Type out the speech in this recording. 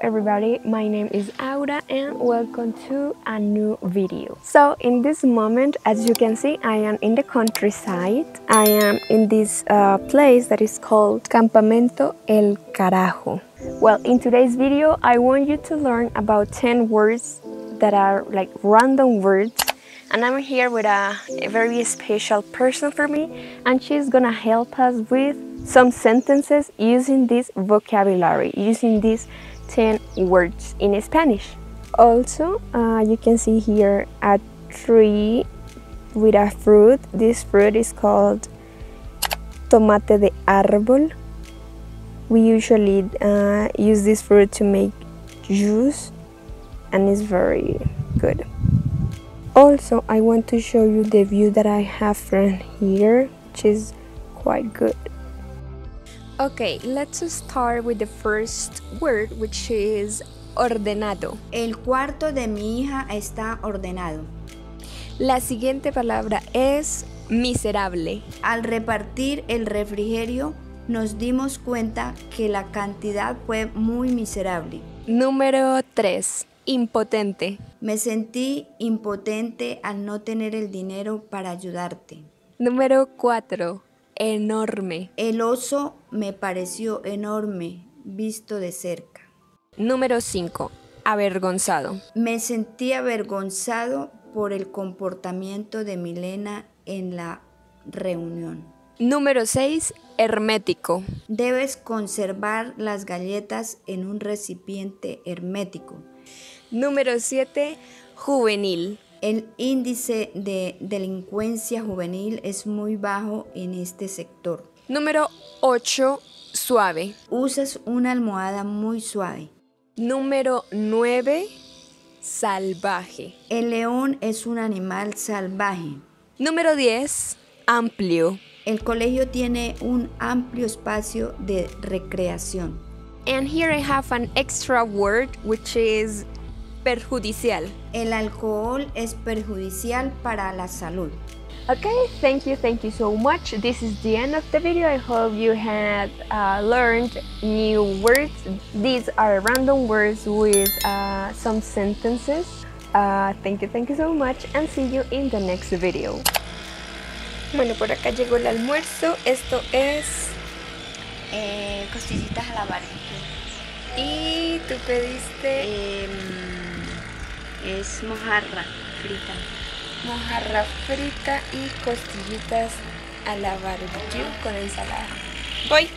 everybody, my name is Aura and welcome to a new video. So in this moment, as you can see, I am in the countryside. I am in this uh, place that is called Campamento El Carajo. Well, in today's video, I want you to learn about 10 words that are like random words and I'm here with a, a, very special person for me and she's gonna help us with some sentences using this vocabulary, using these 10 words in Spanish. Also, uh, you can see here a tree with a fruit. This fruit is called tomate de árbol. We usually uh, use this fruit to make juice and it's very good. Also, I want to show you the view that I have from here, which is quite good. Okay, let's start with the first word, which is ordenado. El cuarto de mi hija está ordenado. La siguiente palabra es miserable. Al repartir el refrigerio, nos dimos cuenta que la cantidad fue muy miserable. Número 3. Impotente. Me sentí impotente al no tener el dinero para ayudarte. Número 4. Enorme. El oso me pareció enorme visto de cerca. Número 5. Avergonzado. Me sentí avergonzado por el comportamiento de Milena en la reunión. Número 6. Hermético. Debes conservar las galletas en un recipiente hermético. Número 7. Juvenil. El índice de delincuencia juvenil es muy bajo en este sector. Número 8. Suave. Usas una almohada muy suave. Número 9. Salvaje. El león es un animal salvaje. Número 10. Amplio. El colegio tiene un amplio espacio de recreación. And here I have an extra word which is perjudicial. El alcohol es perjudicial para la salud. Okay, thank you, thank you so much. This is the end of the video. I hope you had uh, learned new words. These are random words with uh, some sentences. Uh, thank you, thank you so much and see you in the next video. Bueno, por acá llegó el almuerzo. Esto es eh, costillitas a la. Y tú pediste... Eh, es mojarra frita. Mojarra frita y costillitas a la barbecue con ensalada. Voy.